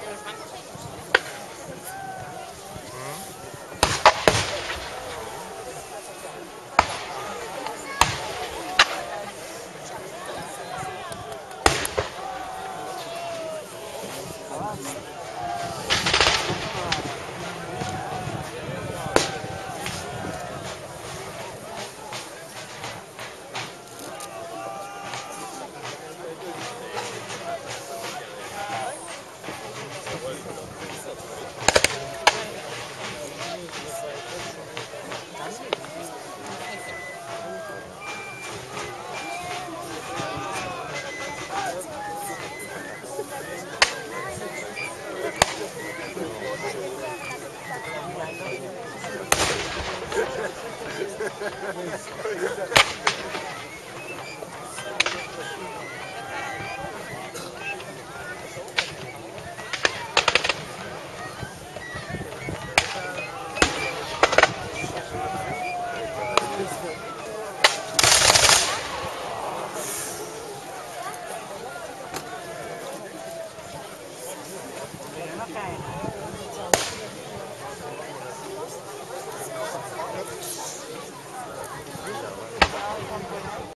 de los Okay.